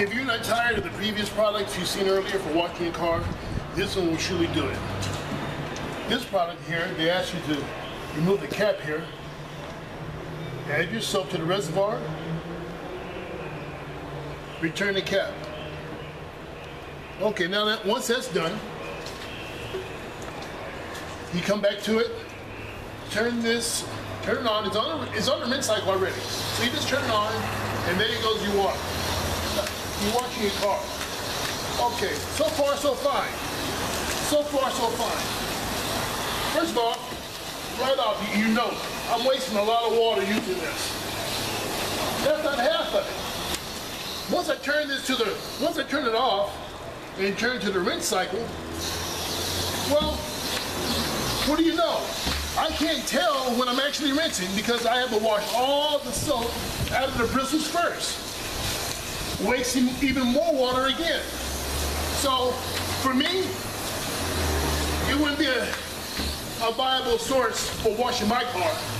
If you're not tired of the previous products you've seen earlier for washing your car, this one will surely do it. This product here, they ask you to remove the cap here, add your soap to the reservoir, return the cap. Okay, now that once that's done, you come back to it, turn this, turn it on. It's on, it's on the rinse cycle already. So you just turn it on, and there it goes. You water. You're washing your car. Okay, so far so fine. So far so fine. First of all, right off, you, you know I'm wasting a lot of water using this. That's not half of it. Once I turn this to the, once I turn it off and turn to the rinse cycle, well, what do you know? I can't tell when I'm actually rinsing because I have to wash all the soap out of the bristles first. Wasting even more water again. So for me, it wouldn't be a, a viable source for washing my car